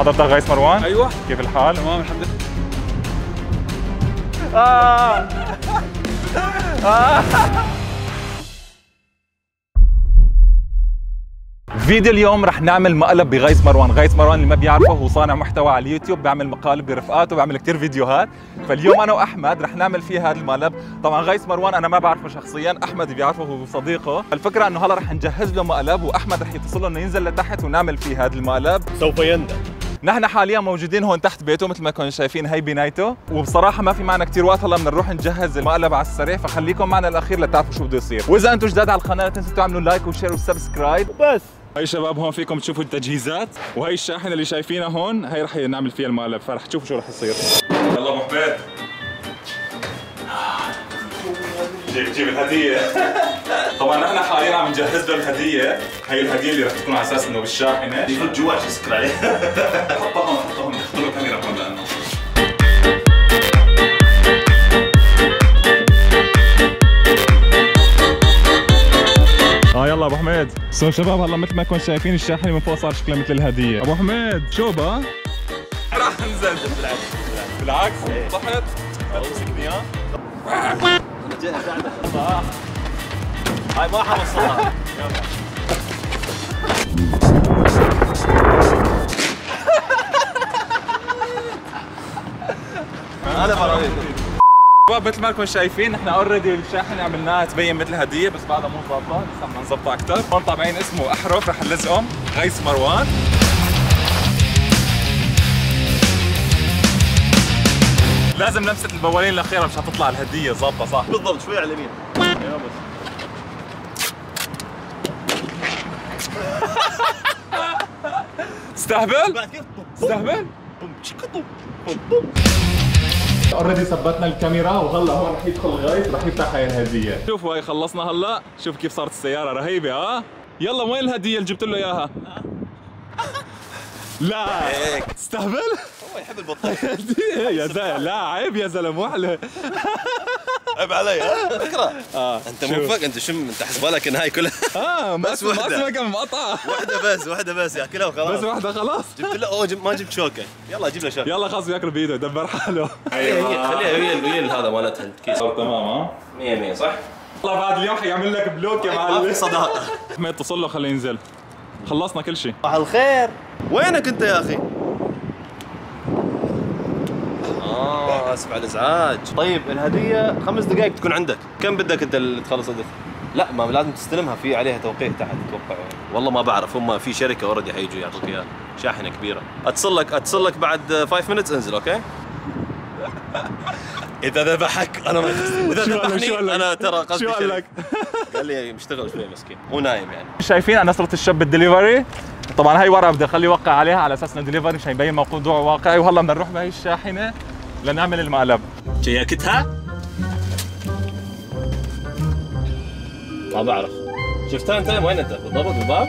حضرتك غيث مروان؟ أيوه. كيف الحال؟ تمام الحمد لله. فيديو اليوم رح نعمل مقلب بغيث مروان. غيث مروان اللي ما بيعرفه هو صانع محتوى على اليوتيوب بيعمل مقالب برفقاته بيعمل كتير فيديوهات. فاليوم أنا وأحمد رح نعمل فيه هذا المقلب. طبعا غيث مروان أنا ما بعرفه شخصيا أحمد بيعرفه هو صديقه. الفكرة إنه هلا رح نجهز له مقلب وأحمد رح يتصل له إنه ينزل لتحت ونعمل فيه هذا المقلب. سوف يندم. نحن حاليا موجودين هون تحت بيته مثل ما كنتم شايفين هي بنايته. وبصراحة ما في معنا كثير وقت هلا بدنا نروح نجهز المقلب على السريع فخليكم معنا الاخير لتعرفوا شو بده يصير. وإذا أنتم جداد على القناة لا تنسوا تعملوا like و share و subscribe. بس هاي شباب هون فيكم تشوفوا التجهيزات وهي الشاحنة اللي شايفينها هون هي رح نعمل فيها المقلب فرح تشوفوا شو رح يصير. يلا أبو حميد. جيب جيب الهدية. طبعا نحن حاليا عم نجهز له الهدية. هي الهدية اللي رح تكون على أساس إنه بالشاحنة. يفوت جوا شو يسكر هون حطها هون دخلوا الكاميرا هون لأنه آه يلا أبو حميد. سو شباب هلا مثل ما كنتم شايفين الشاحنة من فوق صار شكلها مثل الهدية. أبو حميد شو بقى؟ راح انزل بالعكس. بالعكس. طحت امسكني اياه هاي ما حوصلها أنا برايك شباب مثل ما انكم شايفين نحن already الشاحنه عملناها تبين مثل هدية بس بعدها مو ظابطه لسه بدنا نظبطها أكثر هون طابعين اسمه أحرف رح نلزقهم غيث مروان. لازم لمسه البوالين الأخيرة مش حتطلع الهدية ظابطة صح؟ بالضبط شوي على اليمين أيوه بس استهبل استهبل already ثبتنا الكاميرا وهلا هون رح يدخل غيث رح يفتح هاي الهدية. شوفوا هاي خلصنا هلا. شوف كيف صارت السيارة رهيبة ها؟ يلا وين الهدية اللي جبت له إياها؟ لا. هيك. استهبل هو يحب البطيخ يا زلمة لا عيب يا زلمة وحله عيب علي. فكرة. آه. أنت شوف. مو فك أنت شو أنت حسبها لك انها هاي كلها. آه ما بس ما كم مقطع. واحدة بس واحدة بس ياكلها وخلاص. بس واحدة خلاص. جبت له أوه ما جبت شوكة. يلا جيب له شوكة. يلا خلاص بياكل بإيده دبر حاله. خليها خليها هي هي هذا مالتها. الكيس تمام ها؟ 100 100 صح؟ والله بعد اليوم حيعمل لك block يا ما معلم. في صداقة. حميد اتصل له خليه ينزل. خلصنا كل شيء. صباح الخير. وينك أنت يا أخي؟ آه آسف على الإزعاج. طيب الهدية خمس دقائق تكون عندك. كم بدك أنت اللي تخلص الدفع؟ لا ما لازم تستلمها في عليها توقيع تحت أتوقع والله ما بعرف هم في شركة already حيجوا يعطوك إياها. شاحنة كبيرة. أتصل لك أتصل لك بعد 5 minutes انزل okay؟ إذا ذبحك أنا ما إذا ذبحني؟ أنا ترى قصدي شو قال. لك؟ قال لي مشتغل شوي مسكين. مو نايم يعني. شايفين أنا صرت الشاب بالدليفري؟ طبعا هاي ورقة بدي اخليه يوقع عليها على أساس إنه دليفري مشان يبين موضوع واقعي. وهلا بدنا نروح بهي الشاحنة. لنعمل المقلب. شيكتها؟ ما بعرف. شفتها أنت؟ وين أنت؟ بالضبط بالباب؟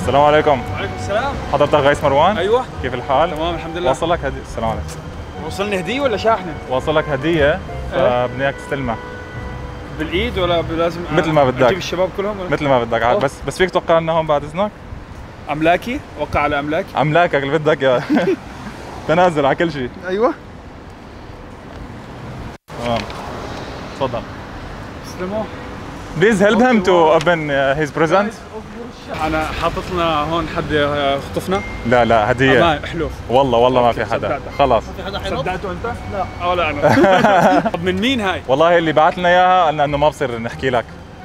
السلام عليكم. وعليكم السلام. حضرتك غيث مروان؟ أيوه. كيف الحال؟ تمام الحمد لله. واصل لك هديه السلام عليكم. وصلني هدية ولا شاحنة؟ واصل لك هدية إيه. فبدنا اياك تستلمها. بالايد ولا لازم مثل ما بدك. أجيب الشباب كلهم ولا؟ مثل ما بدك عاد. بس بس فيك توقع لنا هون بعد إذنك؟ أملاكي؟ وقع على املاكي أملاكك اللي بدك يا تنازل على كل شيء. أيوه. تمام. تفضل. Please help him to open uh, his present. أنا حاطط لنا هون حد يخطفنا لا لا هدية ما حلوف والله والله ما في حدا صدقتك. خلاص صدقته أنت؟ لا ولا أنا طب من مين هاي؟ والله اللي بعت لنا إياها قالنا إنه ما بصير نحكي لك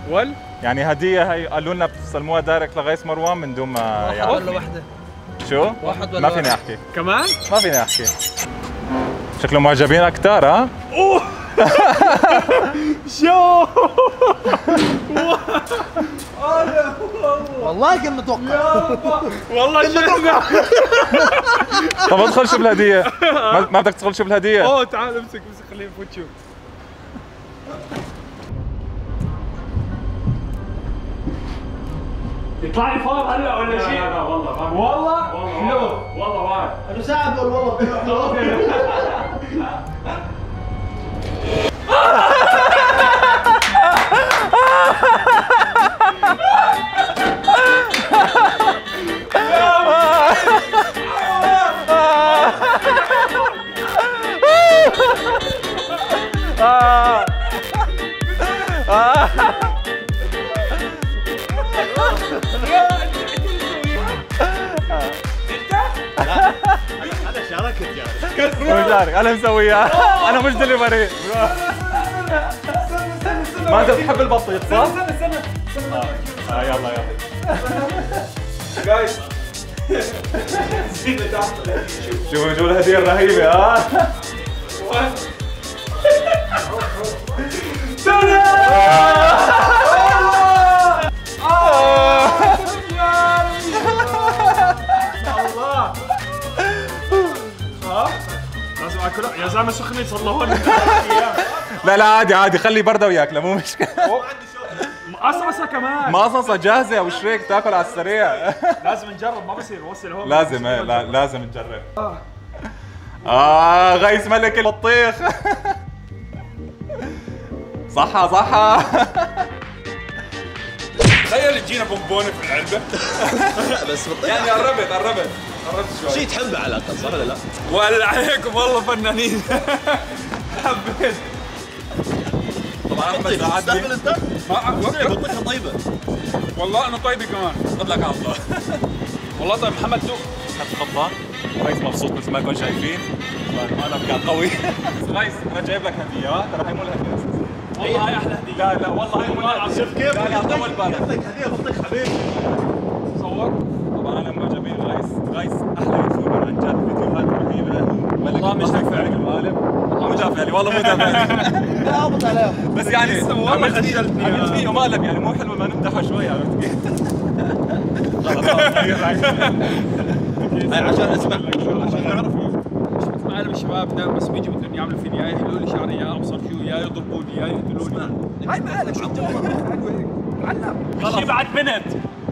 ول؟ يعني هدية هي قالوا لنا بتسلموها دايركت لغيث مروان من دون ما يعني ولا واحدة شو؟ واحد ولا ما فيني؟ أحكي كمان؟ ما فيني أحكي شكله معجبين أكثر ها؟ شو؟ والله كان متوقع. والله شو؟ طب ادخل شوف الهدية. ما ما بدك تدخل شوف الهدية. اوه تعال امسك امسك خليه يفوت شوف. يطلع لي فار هلا ولا شيء؟ لا والله والله؟ حلو والله واعد أنا ساعة بقول والله. أنا شاركت يعني أنا مسويها. أنا مش دليفري ما انت بتحب البطيخ صح؟ استنى استنى استنى آه يلا يلا. جايز زينة تحت شوفوا شوفوا الهدية الرهيبة ها الله ها لازم يا زلمة سخنه صلحوني لا لا عادي عادي خلي بردة وياكله مو مشكلة. قصصه كمان. مقصصة جاهزة وش هيك تاكل على السريع. لازم نجرب ما بصير وصل هون لازم إيه، لا لازم نجرب. آه غيث ملك البطيخ. صحة صحة. تخيل تجينا بونبوني في العلبة. بس بطيخ. يعني قربت قربت. قربت شوي. شيء تحبه على الأقل صح ولا لا؟ ولا عليكم والله فنانين. حبيت. طبعا؟ بطيخه طيبة. والله أنا طيبة كمان. فضلك على الله. والله طيب محمد خدت خطة. غيث مبسوط مثل ما انكم شايفين. المقلب كان قوي. غيث أنا جايب لك هدية ها؟ ترى هي مو أساسا والله هاي أحلى هدية. لا لا والله هي مو الهدية. شوف كيف؟ لا لا طول بالك. هدية؟ بطيخ حبيبي. صور. طبعا أنا معجبين. غيث غيث أحلى جد فيديوهات رهيبة. والله مش دافع عليك المقالب مو دافع لي والله مو دافع لي لا ابط عليها بس يعني والله عملت فيه خجلتني عملت يا. فيه مقلب يعني مو حلو ما نمدحه شوي عرفت كيف؟ عشان أسمع. عشان نعرف معلم الشباب دائما بس بيجي بدهم يعملوا فيني يا يحلوا لي شعري يا أبصر شو يا يضربوني يا يقتلوني. هاي مالك شو؟ معلم. مش يبعت بنت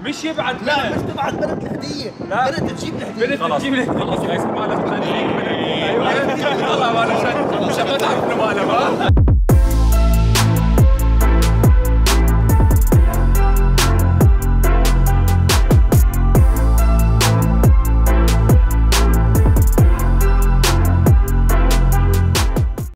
مش يبعت بنت لا مش تبعت بنت الهدية. لا. بنت تجيب الهدية. بنت خلاص. تجيب لي خلاص الثاني فيك منك أيوه. والله ما أنا مش ما تعرف انه ها؟